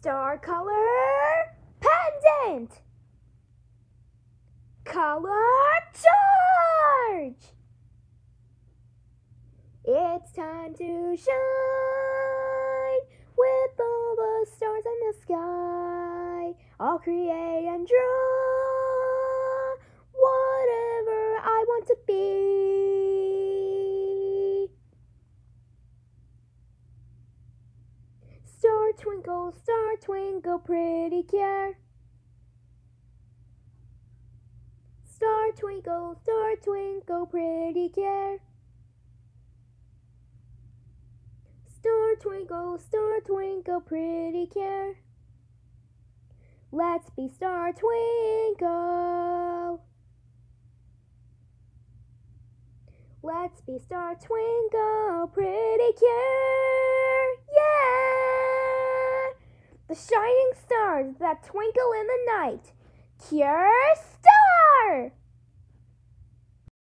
Star color pendant. Color charge. It's time to shine with all the stars in the sky. I'll create and draw twinkle, star twinkle, Pretty Cure. Star twinkle, star twinkle, Pretty Cure. Star twinkle, star twinkle, Pretty Cure. Let's be star twinkle. Let's be star twinkle, Pretty Cure. The shining stars that twinkle in the night. Cure star!